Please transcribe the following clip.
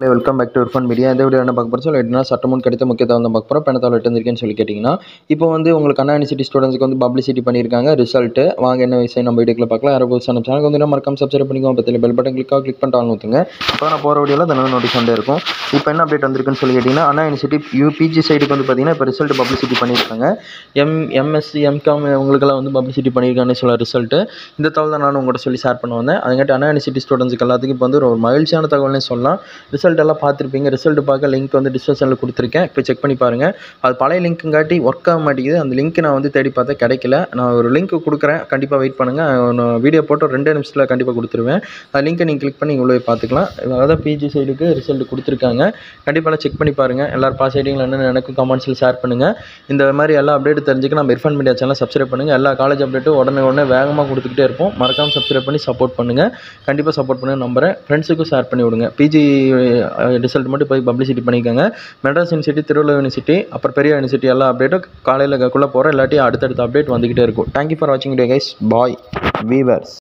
Welcome back to Irfan media இந்த video என்ன பார்க்க போகிறோம் சொல்லி எப்படின்னா சட்டமும் கிடைத்த முக்கியத்துவம் தான் பார்க்க போகிறோம் பெணத்தால் எடுத்திருக்கேன்னு சொல்லி கேட்டிங்கன்னா இப்போ வந்து உங்களுக்கு அண்ணா யூனிவர்சிட்டி ஸ்டூடெண்ட்ஸ்க்கு வந்து பப்ளிசிட்டி பண்ணியிருக்காங்க. ரிசல்ட்டு வாங்க என்ன விஷயம் நம்ம வீடியோக்கில் பார்க்கலாம். யாரோ புதுசாக நம்ம சேனல் வந்து மறக்காம சப்ஸ்கிரைப் பண்ணிக்கோங்க. பற்றியில் பெல் பட்டன் கிளிக்காக கிளிக் பண்ணிட்டு ஆன் இப்போ நான் போகிற வீடியோவில் தினம் நோட்டீஸ் வந்து இருக்கும். இப்போ என்ன அப்டேட் வந்திருக்குன்னு சொல்லி கேட்டிங்கன்னா அண்ணா யூனிவர்சிட்டி யூபிஜி சைடுக்கு வந்து பார்த்தீங்கன்னா இப்போ ரிசல்ட் பப்ளிசிட்டி பண்ணியிருக்காங்க. எம் எம்எஸ்சி எம்காம் உங்களுக்கெல்லாம் வந்து பப்ளிசிட்டி பண்ணியிருக்காங்கன்னு சொல்ல ரிசல்ட்டு இந்த தகவல் தான் நான் உங்கள்கிட்ட சொல்லி ஷேர் பண்ண வந்தேன். அதுங்காட்டி அண்ணா யூனிவர்சிட்டி ஸ்டூடெண்ட்ஸ்க்கு எல்லாத்துக்கும் இப்போ வந்து ஒரு மகிழ்ச்சியான தகவல்னே சொல்லலாம். ரிசல்ட் எல்லாம் பார்த்துருப்பீங்க. ரிசல்ட் பார்க்க லிங்க் வந்து டிஸ்கிரிப்ஷனில் கொடுத்துருக்கேன். இப்போ செக் பண்ணி பாருங்கள் அது பழைய லிங்க்குங்காட்டி ஒர்க் ஆக மாட்டேங்குது. அந்த லிங்க் நான் வந்து தேடி பார்த்தா கிடைக்கல. நான் ஒரு லிங்க் கொடுக்குறேன். கண்டிப்பாக வெயிட் பண்ணுங்கள் நான் வீடியோ போட்டு ரெண்டு நிமிஷத்தில் கண்டிப்பாக கொடுத்துருவேன். அந்த லிங்க்கை நீங்கள் கிளிக் பண்ணி உள்ள பார்த்துக்கலாம். அதாவது பிஜி சைடுக்கு ரிசல்ட் கொடுத்துருக்காங்க. கண்டிப்பாக செக் பண்ணி பாருங்கள் எல்லோரும் பாஸ் ஆகிட்டீங்களா என்னென்னு எனக்கு கமெண்ட்ஸில் ஷேர் பண்ணுங்கள் இந்த மாதிரி எல்லா அப்டேட் தெரிஞ்சுக்க நம்ம இர்ஃபான் மீடியா சேனல் சப்ஸ்கிரைப் பண்ணுங்கள் எல்லா காலேஜ் அப்டேட்டும் உடனே உடனே வேகமாக கொடுத்துக்கிட்டே இருப்போம். மறக்காமல் சப்ஸ்கிரைப் பண்ணி சப்போர்ட் பண்ணுங்கள் கண்டிப்பாக சப்போர்ட் பண்ண நம்புறேன். ஃப்ரெண்ட்ஸுக்கும் ஷேர் பண்ணி விடுங்க. பிஜி ரிசல்ட் மட்டும் போய் பப்ளிசிட்டி பண்ணிக்கோங்க. மெட்ராஸ் யூனிவர்சிட்டி திருவள்ளூர் யூனிவர்சிட்டி அப்புறம் பெரிய யூனிவர்சிட்டி எல்லா அப்டேட்டும் காலையில் குள்ளே போகிறோம் இல்லாட்டி அடுத்தடுத்த அப்டேட் வந்துக்கிட்டே இருக்கும். தேங்க்யூ ஃபார் வாட்சிங் டே கைஸ் பாய் வீவர்ஸ்